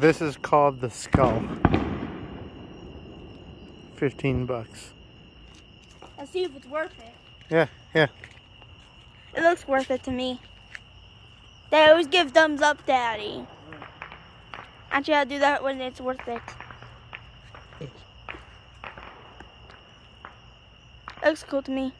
This is called the skull. 15 bucks. Let's see if it's worth it. Yeah, yeah. It looks worth it to me. They always give thumbs up, Daddy. Actually, I'll do that when it's worth it. Looks cool to me.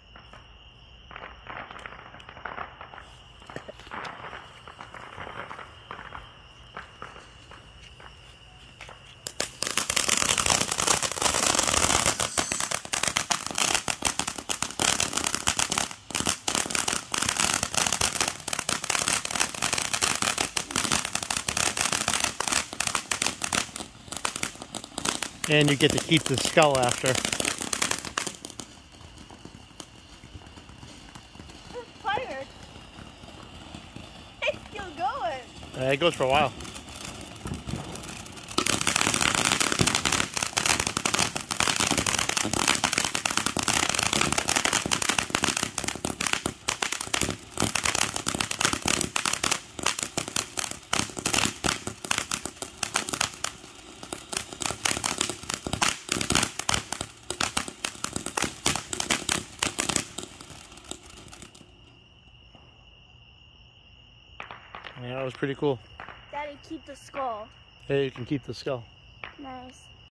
And you get to keep the skull after. It's fired. It's still going. Uh, it goes for a while. Yeah, that was pretty cool. Daddy, keep the skull. Hey, you can keep the skull. Nice.